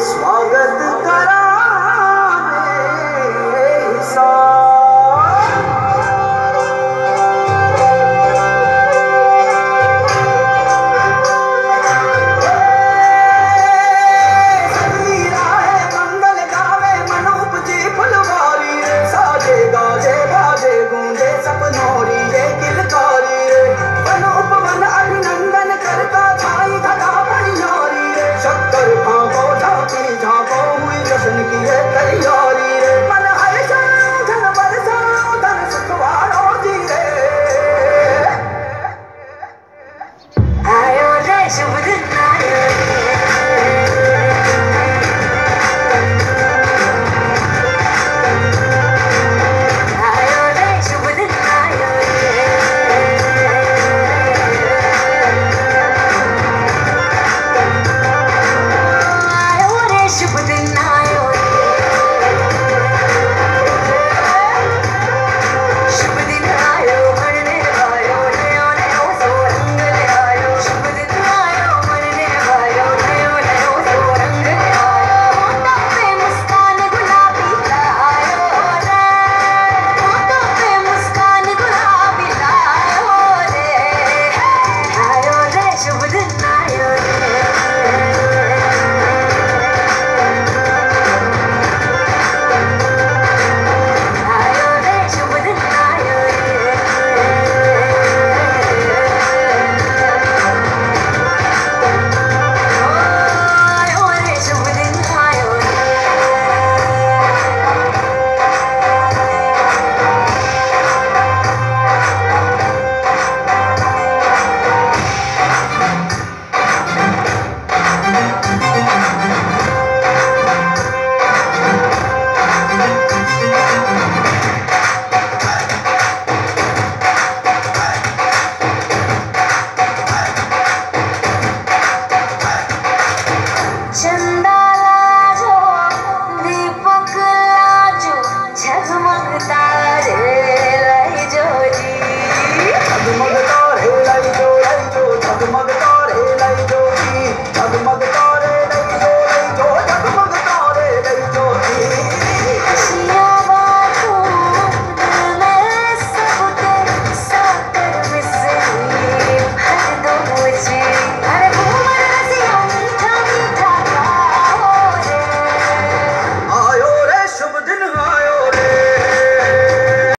स्वागत करा।